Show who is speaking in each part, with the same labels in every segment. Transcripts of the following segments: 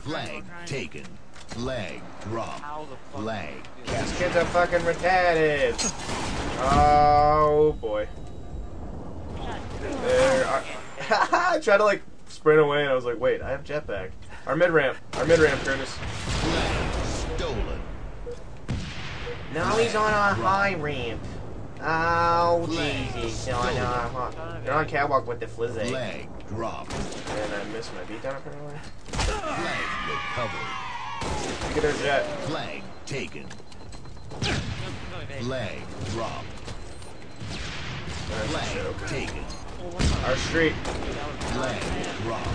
Speaker 1: Flag taken. Flag drop.
Speaker 2: How the?
Speaker 1: Flag
Speaker 2: did you do
Speaker 3: These kids are fucking retarded. Oh boy. There. I, uh, I tried to like sprint away and I was like, wait, I have jetpack. Our mid ramp. Our mid ramp, Curtis.
Speaker 1: Flag stolen.
Speaker 3: Now he's on a high ramp. Oh Jesus! No, no, They're on catwalk with the flizzy.
Speaker 1: Flag dropped.
Speaker 3: And I missed my beatdown apparently.
Speaker 1: Flag recovered.
Speaker 3: Look at their jet.
Speaker 1: Flag taken.
Speaker 2: No, no, babe.
Speaker 1: Flag dropped.
Speaker 3: There's
Speaker 1: Flag taken.
Speaker 3: Our street.
Speaker 1: Flag dropped.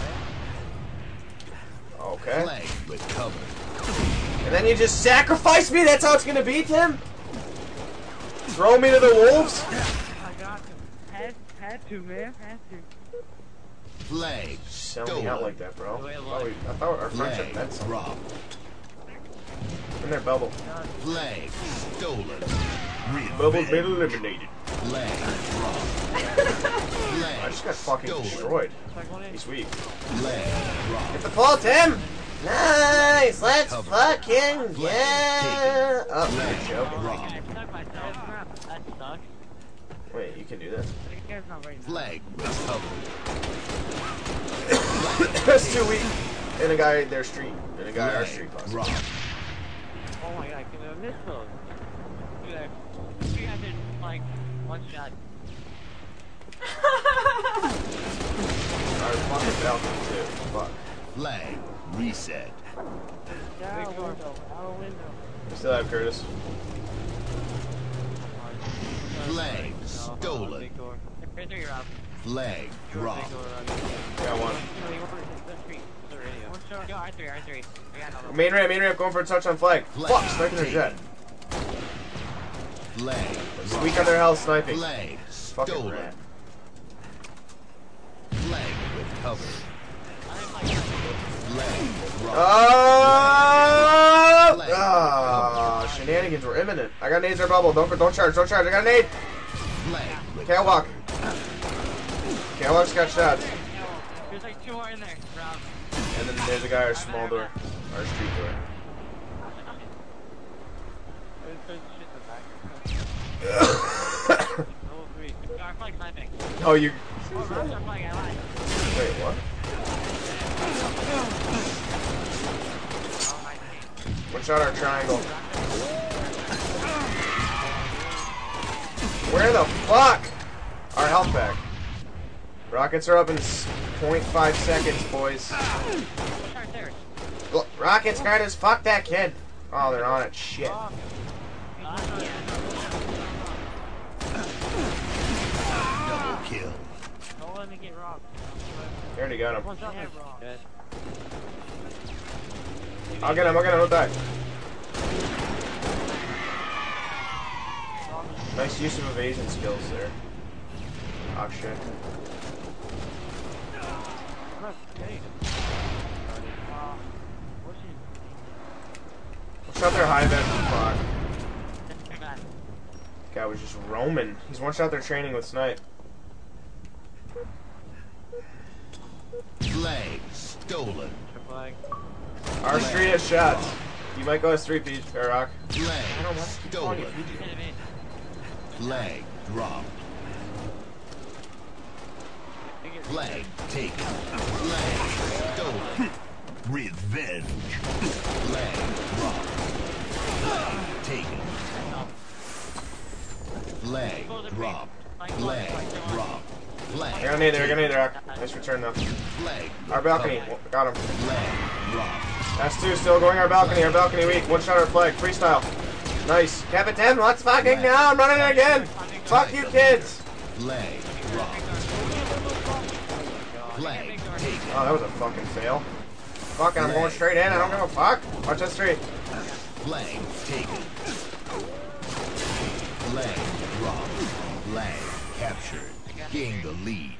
Speaker 3: Okay.
Speaker 1: Flag recovered.
Speaker 3: And then you just sacrifice me? That's how it's gonna be, Tim? Throw me to the wolves?
Speaker 4: I got him. Had, had to, man. Had to.
Speaker 1: Flag
Speaker 3: Sell me
Speaker 1: stolen.
Speaker 3: out like that, bro.
Speaker 2: Wait,
Speaker 3: I thought, we, I thought our friendship
Speaker 1: Flag
Speaker 3: meant something.
Speaker 1: dropped.
Speaker 3: In their bubble.
Speaker 1: Flag stolen.
Speaker 3: Bubble's been eliminated.
Speaker 1: Flag dropped. Flag
Speaker 3: I just got fucking
Speaker 1: stolen.
Speaker 3: destroyed.
Speaker 2: Check one in.
Speaker 3: He's weak.
Speaker 1: Flag dropped.
Speaker 3: Get the ball, Tim! Nice! Let's
Speaker 1: Cover.
Speaker 3: fucking
Speaker 1: Flag
Speaker 3: yeah!
Speaker 1: taken.
Speaker 3: Oh,
Speaker 1: Flag
Speaker 3: good joke.
Speaker 1: dropped.
Speaker 2: I stuck. That sucks.
Speaker 3: Wait, you can do this?
Speaker 4: The guy's not right now.
Speaker 1: Flag recovered.
Speaker 3: That's too weak. And a guy their street. And a guy our street possibly.
Speaker 1: dropped.
Speaker 2: Oh my god, give me a missile. Look at that. Three hundred, like, one shot.
Speaker 3: Our fucking balcony too. Fuck.
Speaker 1: Flag reset.
Speaker 4: Out window. Out window.
Speaker 3: We still have Curtis.
Speaker 1: Flag stolen.
Speaker 2: Big door. Right there, you're out.
Speaker 1: Flag
Speaker 2: You're a big
Speaker 1: dropped.
Speaker 3: Got one.
Speaker 2: No, you weren't. It's the street. It's the radio.
Speaker 4: One shot.
Speaker 2: Yo, R3, R3. I got another one.
Speaker 3: Main ramp, main ramp, going for a touch on flag.
Speaker 1: Flag
Speaker 3: Fuck, sniping their jet.
Speaker 1: Flag
Speaker 3: Weak on their health sniping.
Speaker 1: Flag
Speaker 3: Fucking
Speaker 1: stolen.
Speaker 3: rat.
Speaker 1: Flag recovered. Flag dropped.
Speaker 3: Oh! Ah,
Speaker 1: recovered.
Speaker 3: Shenanigans were imminent. I got nades or bubble. Don't don't charge. Don't charge. I got a nade.
Speaker 1: Flag
Speaker 3: Catwalk.
Speaker 1: recovered.
Speaker 3: Catwalk's got shots.
Speaker 2: there's like two more in there. Rob.
Speaker 3: And then there's a guy our small door, our street door.
Speaker 2: There's, there's shit in the back. Level three. Our flag sniping.
Speaker 3: Oh, you.
Speaker 2: Oh, Rob's our flag, I lied.
Speaker 3: Wait, what?
Speaker 2: My team.
Speaker 3: One shot our triangle. Where the fuck? Our health back. Rockets are up in s- 0.5 seconds, boys.
Speaker 2: Push our stairs.
Speaker 3: Look, Rockets, Curtis, fuck that kid. Oh, they're on it. Shit.
Speaker 1: Double kill.
Speaker 2: Don't let me get robbed.
Speaker 3: You already got him.
Speaker 2: One shot
Speaker 4: Yeah,
Speaker 2: there.
Speaker 4: bro.
Speaker 2: Good.
Speaker 3: I'll get him, I'll get him, don't die. Nice use of evasion skills there. Oh shit.
Speaker 4: What's he?
Speaker 3: there high vent. Fuck.
Speaker 2: Come.
Speaker 3: Guy was just roaming. He's one shot their training with snipe.
Speaker 1: Flag stolen.
Speaker 3: Our street has shots. You might go as three P or rock.
Speaker 1: Flag
Speaker 3: I don't want to keep calling you
Speaker 1: stolen.
Speaker 3: PG.
Speaker 2: Hit him in.
Speaker 1: Flag dropped. Flag taken. Flag stolen. Revenge. Flag dropped. Flag taken. Flag dropped. Flag dropped. Flag.
Speaker 3: got an either, I got an
Speaker 1: taken.
Speaker 3: either, rock. Nice return though.
Speaker 1: Flag.
Speaker 3: Our balcony. Got him.
Speaker 1: Flag.
Speaker 3: That's two still going our balcony. Our balcony weak. One shot our flag. Freestyle. Nice. Captain, let's fucking go. I'm running it again. Fuck you kids.
Speaker 1: Flag dropped. Flag.
Speaker 3: Oh, that was a fucking fail. Fuck, I'm going straight in. I don't give a fuck. Watch that street.
Speaker 1: Flag taken. Flag dropped. Flag captured. Gain the lead.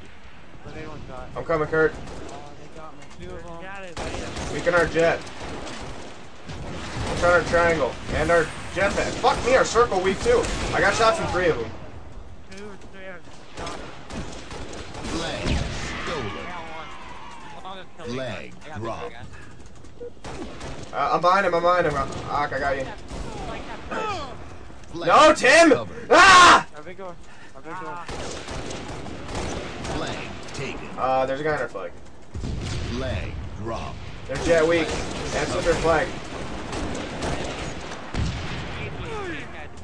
Speaker 2: But everyone got.
Speaker 3: I'm coming, Kurt.
Speaker 4: Oh, they got me.
Speaker 2: Two of them.
Speaker 3: Weaken our jet. Watch our triangle. And our jetpack. Fuck me, our circle weak too. I got shots from three of them.
Speaker 2: I
Speaker 1: stolen.
Speaker 2: got
Speaker 1: dropped.
Speaker 3: Uh, I'm behind him. I'm behind him. Ak, I got you.
Speaker 2: Flag
Speaker 3: No, Tim!
Speaker 1: Covered.
Speaker 3: Ah!
Speaker 2: Our big door.
Speaker 1: Flag taken.
Speaker 3: Uh, there's a guy in our flag.
Speaker 1: Flag dropped.
Speaker 3: There's Jet Weak. Answer their flag.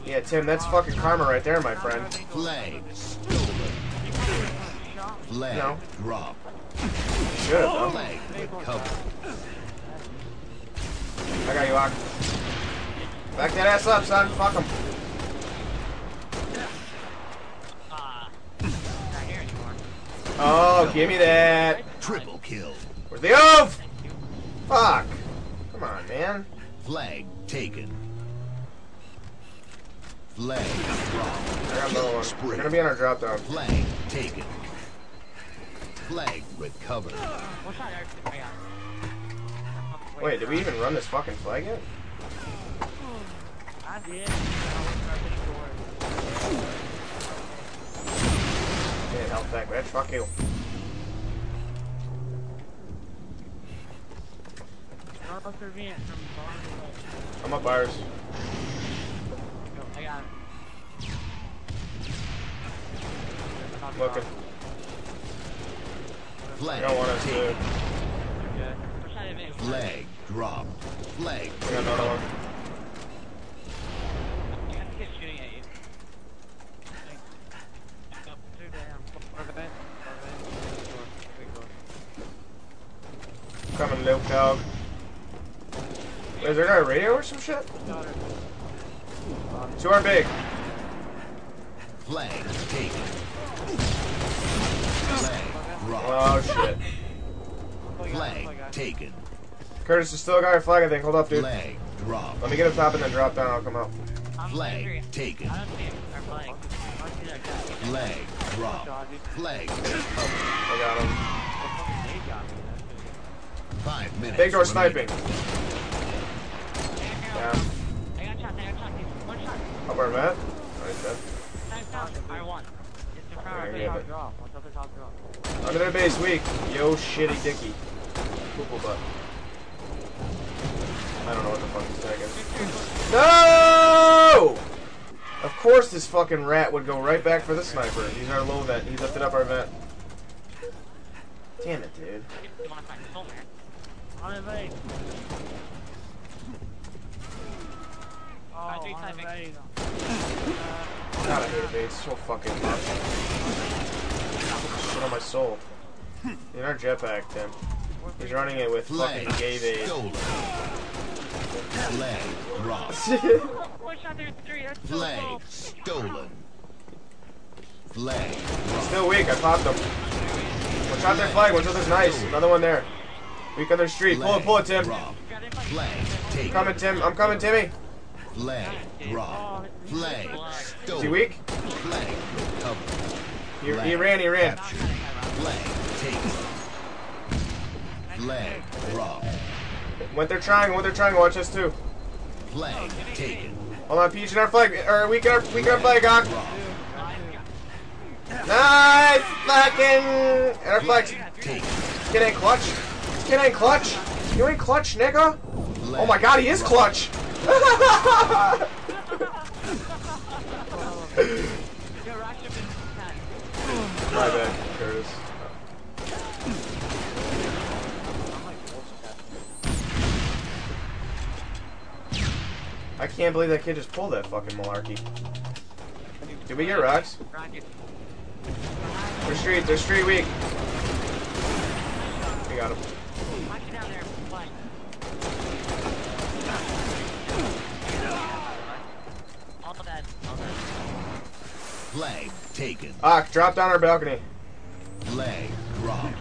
Speaker 3: Yeah, Tim, that's fucking karma right there, my friend.
Speaker 1: Flag stolen. Flag
Speaker 3: No.
Speaker 1: dropped.
Speaker 3: Should have, though.
Speaker 1: Flag recovered.
Speaker 3: I got you, Ak. Back that ass up, son. Fuck him.
Speaker 2: Ah. Not here anymore.
Speaker 3: Oh, give me that.
Speaker 1: Triple kill.
Speaker 3: Where's the oath? Fuck. Come on, man.
Speaker 1: Flag taken. Flag
Speaker 3: I
Speaker 1: dropped.
Speaker 3: got another one.
Speaker 1: Spree.
Speaker 3: We're gonna be on our drop down.
Speaker 1: Flag taken. Flag recovered.
Speaker 2: One shot, Eric. I got it.
Speaker 3: Wait, did we even run this fucking flag yet?
Speaker 2: I did.
Speaker 3: Yeah, health back, bitch. Fuck you.
Speaker 2: North Serbian from Barnes.
Speaker 3: I'm up ours.
Speaker 2: Go, I got it.
Speaker 3: Looking. I
Speaker 1: Flag
Speaker 3: don't want us to.
Speaker 1: taken.
Speaker 2: Okay. One shot, advance.
Speaker 1: Flag dropped. Flag
Speaker 3: I got another one.
Speaker 2: I got kids shooting at you. Go through the, far back. Far back. Big door. Big door.
Speaker 3: Coming, Luke dog. Is there a radio or some shit? Two are big.
Speaker 1: Flag taken. Flag.
Speaker 3: Oh shit.
Speaker 1: Flag taken.
Speaker 3: Curtis is still got with flag, I think. Hold up, dude.
Speaker 1: Flag dropped.
Speaker 3: Let me get up top and then drop down. I'll come out.
Speaker 1: Flag taken.
Speaker 2: I don't see our flag. I don't see that guy.
Speaker 1: Flag dropped. Flag.
Speaker 3: I got him.
Speaker 1: Five minutes.
Speaker 3: Big door sniping.
Speaker 2: Yeah.
Speaker 3: Yeah.
Speaker 2: I got shot. I got shot. One shot.
Speaker 3: Up where I'm at. Nice, dead.
Speaker 2: Time down. I won. It's in front of our
Speaker 3: Yeah,
Speaker 2: Drop. What's up the top drop?
Speaker 3: Under their base, weak. Yo, shitty dicky. Poople butt. I don't know what the fuck he's tagging. No! Of course this fucking rat would go right back for the sniper. He's our low vent. He lifted up our vent. Damn it, dude.
Speaker 2: You wanna find soul, man? On the base.
Speaker 4: Oh.
Speaker 3: God, I hate it, base. So fucking much. Shit on my soul. In our jetpack, Tim. He's running it with fucking
Speaker 1: Flag
Speaker 3: gay bait.
Speaker 1: Flag
Speaker 2: so
Speaker 1: Flag stolen. Flag dropped.
Speaker 3: Still weak. I popped him. One shot their flag. One shot this nice. Another one there. Weak on their street. Pull it, pull it, Tim.
Speaker 1: Flag.
Speaker 3: Coming, Tim. I'm coming, Timmy.
Speaker 1: Flag dropped. Flag stolen.
Speaker 3: Is he weak?
Speaker 1: Flag recovered.
Speaker 3: He, he ran, he ran.
Speaker 1: Captured. Flag taken. Flag dropped.
Speaker 3: Went trying, went there trying. Watch us too.
Speaker 1: Flag taken.
Speaker 3: Hold on, Peach and our flag. Or weak in our, weak in our flag, on.
Speaker 1: Dropped.
Speaker 3: Nice! Fucking. And our flag's. Kid ain't clutch. Get in clutch. You ain't clutch, nigga. Oh my god, he is clutch. My bad, Curtis. I can't believe that kid just pulled that fucking malarkey. Did we get rocks? They're street, they're street weak. We got him.
Speaker 2: Watch it down there. Flag. All that. All that.
Speaker 1: Flag taken.
Speaker 3: Ah, drop down our balcony.
Speaker 1: Flag dropped.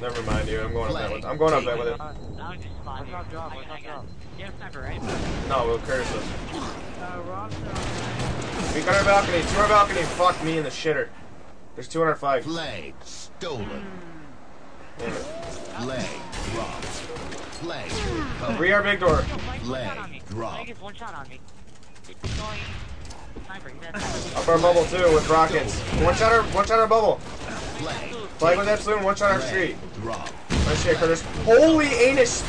Speaker 3: Never mind, dude. I'm going up that
Speaker 1: Flag
Speaker 3: with I'm going up that with it.
Speaker 2: Uh, I'll just spot
Speaker 4: you. I, drop,
Speaker 2: I, I got. You have sniper, right?
Speaker 3: No, we'll Curtis does.
Speaker 4: Uh, Rob's down.
Speaker 3: We got our balcony. Two on our balcony. Fuck me in the shitter. There's two on our flag.
Speaker 1: Flag stolen.
Speaker 3: Damn it.
Speaker 1: Flag dropped. Flag recovered.
Speaker 3: Free our big door.
Speaker 2: Yo, Flag, one on me.
Speaker 1: Flag drop.
Speaker 2: Flag is one shot on me. He's going. Sniper. He's at sniper.
Speaker 3: Up our bubble too with rockets. One shot our one shot our bubble.
Speaker 1: Flag
Speaker 3: with that saloon, one shot our street. Nice shit, Curtis. Holy anus!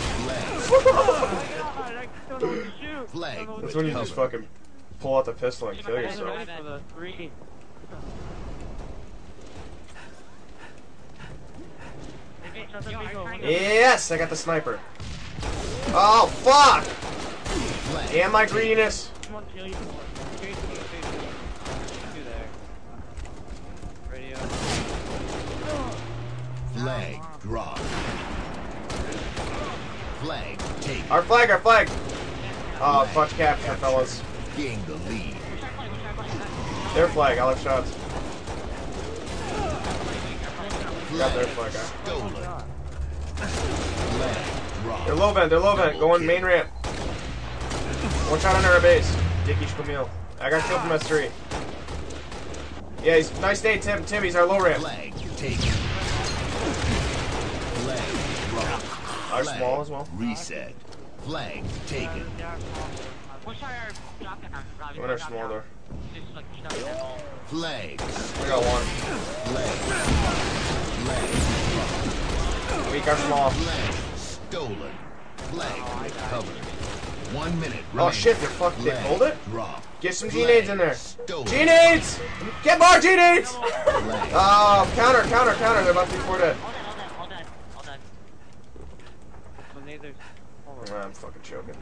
Speaker 3: That's when you just fucking pull out the pistol and kill yourself. Yes, I got the sniper. Oh fuck! Damn my greediness.
Speaker 2: Come on, kill you. Kill you, kill you, kill you. There. Radio.
Speaker 1: Flag drop. Flag taken.
Speaker 3: Our flag, our flag. Ah, oh, clutch capture, fellas.
Speaker 1: Gain the lead.
Speaker 3: Their flag, I left shots. Got their
Speaker 1: Flag
Speaker 3: flag. out.
Speaker 1: stolen. Flag
Speaker 3: They're low vent, they're low vent. Going main ramp. One shot under our base. Dickie Schlemiel. I got killed from S3. Yeah, he's nice day, Tim. Tim, he's our low ramp.
Speaker 1: Flag taken. Flag drop.
Speaker 3: Our
Speaker 1: Flag
Speaker 3: small as well.
Speaker 1: Reset. Flag taken.
Speaker 3: One our small door.
Speaker 1: Flag.
Speaker 3: We got one.
Speaker 1: Flag. Flag.
Speaker 3: Weak our small.
Speaker 1: Flag stolen. Flag recovered. One minute.
Speaker 3: Oh
Speaker 1: remaining.
Speaker 3: shit, they fuck, they
Speaker 1: Flag
Speaker 3: hold it?
Speaker 1: Drop.
Speaker 3: Get some
Speaker 1: Flag
Speaker 3: G-nades in there.
Speaker 1: Stolen.
Speaker 3: G-nades! Get more G-nades! Oh, counter, counter, counter. They're about to be four dead.
Speaker 2: When they- there's- hold
Speaker 3: Ah, I'm fucking choking.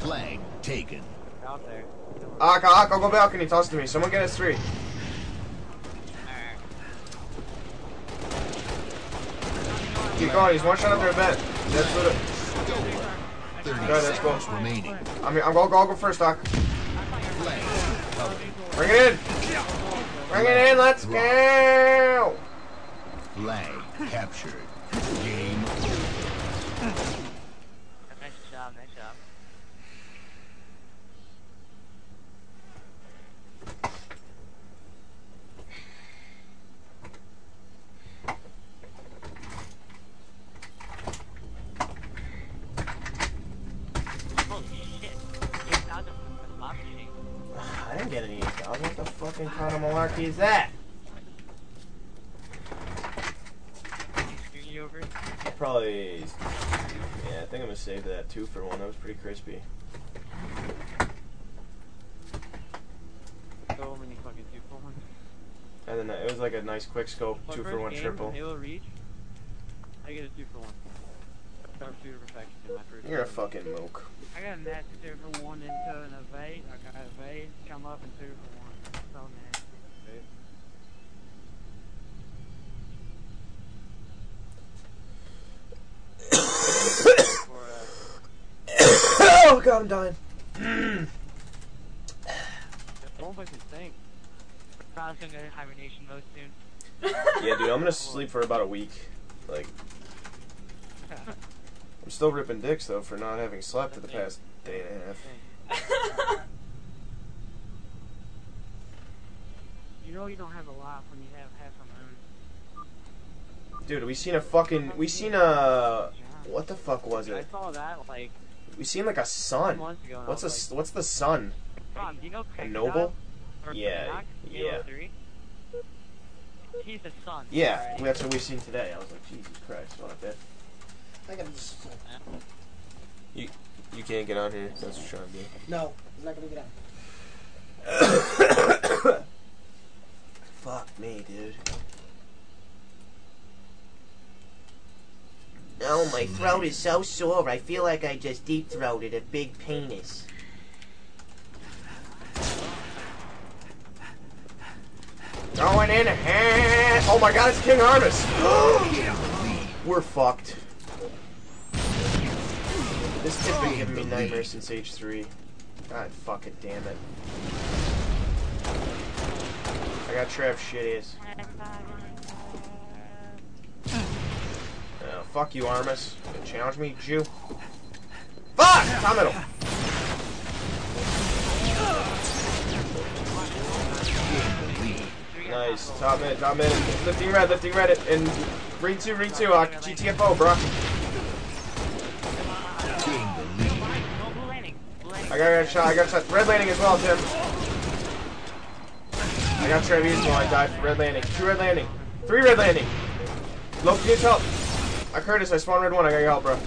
Speaker 1: Flag taken.
Speaker 2: on, out there.
Speaker 3: Ak, Ak, I'll go balcony. Toss to me. Someone get us three. Keep going. He's one shot up their vent. That's what it.
Speaker 1: Stolen. 30
Speaker 3: Go ahead, let's go.
Speaker 1: remaining.
Speaker 3: I mean, I'm going. I'll go first, Doc. Bring it in. Bring it in. Let's go.
Speaker 1: Flag captured. Game over.
Speaker 2: Nice job, nice job. Holy shit. Eight thousand from the slot machine.
Speaker 3: I didn't get any 8,000. What the fucking kind of malarkey is that?
Speaker 2: Screw you over.
Speaker 3: Probably. Yeah, I think I'm gonna save that two for one. That was pretty crispy.
Speaker 2: So many fucking two for one.
Speaker 3: And then it was like a nice quick scope,
Speaker 2: My
Speaker 3: two for one
Speaker 2: game
Speaker 3: triple.
Speaker 2: Halo Reach. I get a two for one. Sharpshooter in my.
Speaker 3: You're a fucking moke.
Speaker 4: I got an X two for one into an evade. I got an evade, come up and two for one.
Speaker 2: Uh,
Speaker 3: oh god, I'm dying.
Speaker 2: the phone fucking stink. Probably gonna go to hibernation mode soon.
Speaker 3: Yeah, dude, I'm gonna sleep for about a week. Like, I'm still ripping dicks though for not having slept for the past day and a half.
Speaker 4: You know you don't have a life when you have half a moon.
Speaker 3: Dude, we seen a fucking, we seen a, what the fuck was
Speaker 2: I
Speaker 3: it?
Speaker 2: saw that like
Speaker 3: We seen like a sun.
Speaker 2: months ago. and I
Speaker 3: What's a,
Speaker 2: was
Speaker 3: what's the sun?
Speaker 2: like, Ron, do you know
Speaker 3: A noble? Yeah,
Speaker 2: Canuck?
Speaker 3: yeah.
Speaker 2: He's the son.
Speaker 3: Yeah,
Speaker 2: Alright.
Speaker 3: that's what we seen today. I was like, Jesus Christ, what a bit.
Speaker 5: I gotta just.
Speaker 3: You can't get on here. That's what you're trying to do.
Speaker 5: No, I'm not gonna get out.
Speaker 3: Fuck me, dude. Oh, my throat is so sore. I feel like I just deep throated a big penis. Going in hand. Oh my god, it's King Armus. We're fucked. This kid's been giving me nightmares since age three. God fucking damn it. I got Trev shit ass. Oh, fuck you, Armus. You challenge me, Jew. Fuck! Top middle. Nice. Top mid, top mid. Lifting red, lifting red. And ring two, ring two. Uh, GTFO, bro. I got a shot, I got a shot. Red landing as well, Tim. I got Trev as well. I died for red landing. Two red landing. Three red landing. Loki needs help. I Curtis, I spawned red one. I got your help, bro.